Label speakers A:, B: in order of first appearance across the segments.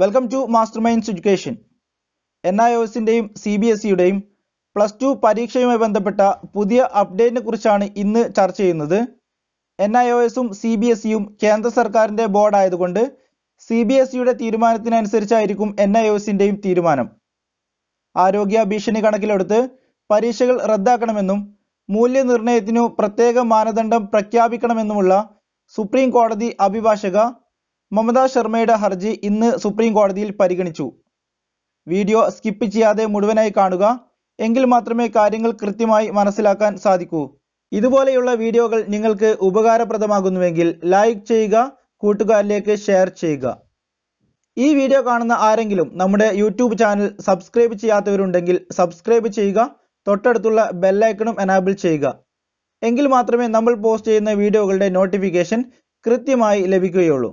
A: Welcome to Master Minds Education N I ഒസിന്റെയും C B S ഇയുടെയും plus two പരീക്ഷയുമായി ബന്ധപ്പെട്ട പുതിയ അപ്ഡേറ്റിനെ കുറിച്ചാണ് ഇന്ന് ചർച്ച ചെയ്യുന്നത്. എൻ ഐ ഒ എസും സി ബി എസ് ഇയും കേന്ദ്ര സർക്കാരിന്റെ ബോർഡ് ആയതുകൊണ്ട് സി ബി എസ് ഇയുടെ തീരുമാനത്തിനനുസരിച്ചായിരിക്കും എൻ ഐ ഒ എസിന്റെയും തീരുമാനം. ആരോഗ്യ ഭീഷണി കണക്കിലെടുത്ത് പരീക്ഷകൾ റദ്ദാക്കണമെന്നും മൂല്യനിർണയത്തിനു പ്രത്യേക മാനദണ്ഡം പ്രഖ്യാപിക്കണമെന്നുമുള്ള സുപ്രീം കോടതി അഭിഭാഷക മമത ശർമ്മയുടെ ഹർജി ഇന്ന് സുപ്രീം കോടതിയിൽ പരിഗണിച്ചു. വീഡിയോ സ്കിപ്പ് ചെയ്യാതെ മുഴുവനായി കാണുക. എങ്കിൽ മാത്രമേ കാര്യങ്ങൾ കൃത്യമായി മനസ്സിലാക്കാൻ സാധിക്കൂ. ഇതുപോലെയുള്ള വീഡിയോകൾ നിങ്ങൾക്ക് ഉപകാരപ്രദമാകുന്നുവെങ്കിൽ ലൈക്ക് ചെയ്യുക കൂട്ടുകാരിലേക്ക് ഷെയർ ചെയ്യുക. ഈ വീഡിയോ കാണുന്ന ആരെങ്കിലും നമ്മുടെ യൂട്യൂബ് ചാനൽ സബ്സ്ക്രൈബ് ചെയ്യാത്തവരുണ്ടെങ്കിൽ സബ്സ്ക്രൈബ് ചെയ്യുക തൊട്ടടുത്തുള്ള ബെല്ലൈക്കണും എനാബിൾ ചെയ്യുക. എങ്കിൽ മാത്രമേ നമ്മൾ പോസ്റ്റ് ചെയ്യുന്ന വീഡിയോകളുടെ നോട്ടിഫിക്കേഷൻ കൃത്യമായി ലഭിക്കുകയുള്ളൂ.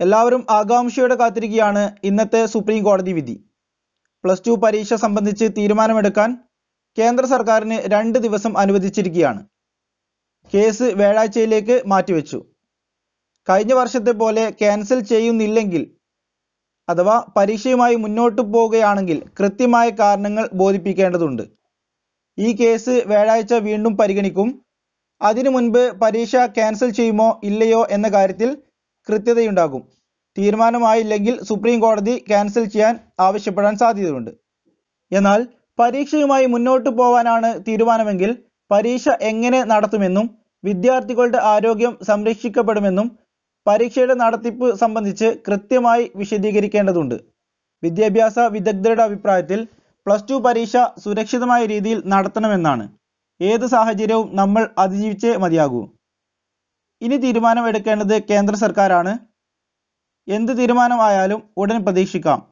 A: എല്ലാവരും ആകാംക്ഷയോടെ കാത്തിരിക്കുകയാണ് ഇന്നത്തെ സുപ്രീം കോടതി വിധി. പ്ലസ് ടു പരീക്ഷ സംബന്ധിച്ച് തീരുമാനമെടുക്കാൻ കേന്ദ്ര സർക്കാരിന് രണ്ട് ദിവസം അനുവദിച്ചിരിക്കുകയാണ്. കേസ് വ്യാഴാഴ്ചയിലേക്ക് മാറ്റിവെച്ചു. കഴിഞ്ഞ വർഷത്തെ പോലെ ക്യാൻസൽ ചെയ്യുന്നില്ലെങ്കിൽ അഥവാ പരീക്ഷയുമായി മുന്നോട്ട് പോവുകയാണെങ്കിൽ കൃത്യമായ കാരണങ്ങൾ ബോധിപ്പിക്കേണ്ടതുണ്ട്. ഈ കേസ് വ്യാഴാഴ്ച വീണ്ടും പരിഗണിക്കും. അതിനു മുൻപ് പരീക്ഷ ക്യാൻസൽ ചെയ്യുമോ ഇല്ലയോ എന്ന കാര്യത്തിൽ കൃത്യതയുണ്ടാകും. തീരുമാനമായില്ലെങ്കിൽ സുപ്രീം കോടതി ക്യാൻസൽ ചെയ്യാൻ ആവശ്യപ്പെടാൻ സാധ്യതയുണ്ട്. എന്നാൽ പരീക്ഷയുമായി മുന്നോട്ട് പോവാനാണ് തീരുമാനമെങ്കിൽ പരീക്ഷ എങ്ങനെ നടത്തുമെന്നും വിദ്യാർത്ഥികളുടെ ആരോഗ്യം സംരക്ഷിക്കപ്പെടുമെന്നും പരീക്ഷയുടെ നടത്തിപ്പ് സംബന്ധിച്ച് കൃത്യമായി വിശദീകരിക്കേണ്ടതുണ്ട്. വിദ്യാഭ്യാസ വിദഗ്ധരുടെ അഭിപ്രായത്തിൽ പ്ലസ് ടു പരീക്ഷ സുരക്ഷിതമായ രീതിയിൽ നടത്തണമെന്നാണ്. ഏത് സാഹചര്യവും നമ്മൾ അതിജീവിച്ചേ മതിയാകൂ. ഇനി തീരുമാനം എടുക്കേണ്ടത് കേന്ദ്ര സർക്കാരാണ്. എന്ത് തീരുമാനമായാലും ഉടൻ പ്രതീക്ഷിക്കാം.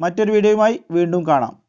A: മറ്റൊരു വീഡിയോയുമായി വീണ്ടും കാണാം.